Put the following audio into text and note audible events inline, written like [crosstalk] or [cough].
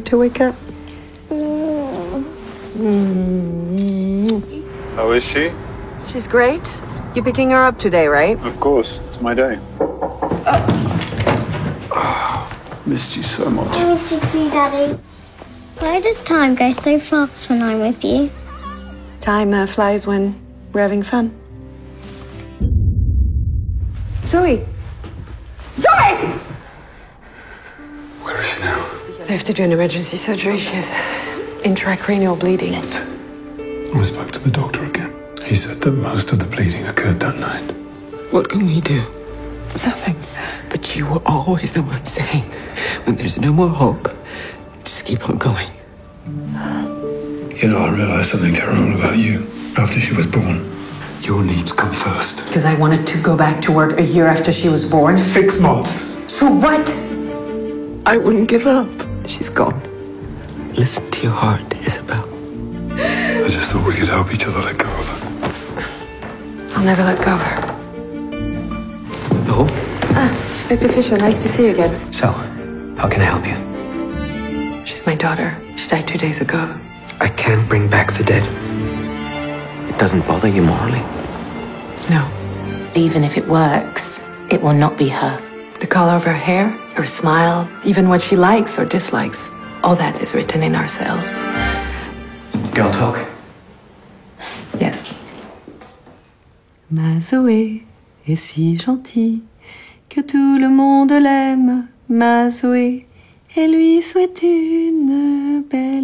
to wake up? How is she? She's great. You picking her up today, right? Of course, it's my day. [sighs] missed you so much. I missed you too, Daddy. Why does time go so fast when I'm with you? Time uh, flies when we're having fun. Zoe! Zoe! They have to do an emergency surgery. She has intracranial bleeding. I spoke to the doctor again. He said that most of the bleeding occurred that night. What can we do? Nothing. But you were always the one saying, when there's no more hope, just keep on going. You know, I realized something terrible about you after she was born. Your needs come first. Because I wanted to go back to work a year after she was born. Six months. So what? I wouldn't give up. She's gone. Listen to your heart, Isabel. I just thought we could help each other let go of her. I'll never let go of her. Oh. Ah, no? Dr. Fisher, nice to see you again. So, how can I help you? She's my daughter. She died two days ago. I can't bring back the dead. It doesn't bother you morally. No. Even if it works, it will not be her. The color of her hair, her smile, even what she likes or dislikes, all that is written in our cells. Girl talk. Yes. Ma Zoé est si gentille que tout le monde l'aime. Ma Zoé, et lui souhaite une belle vie.